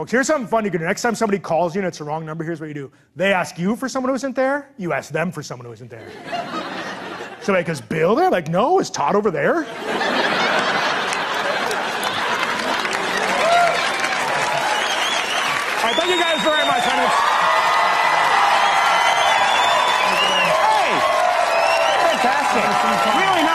Well, here's something fun you can do. Next time somebody calls you and it's a wrong number, here's what you do. They ask you for someone who isn't there, you ask them for someone who isn't there. so like, is Bill there? Like, no, is Todd over there? All right, thank you guys very much. Hey! Fantastic. Really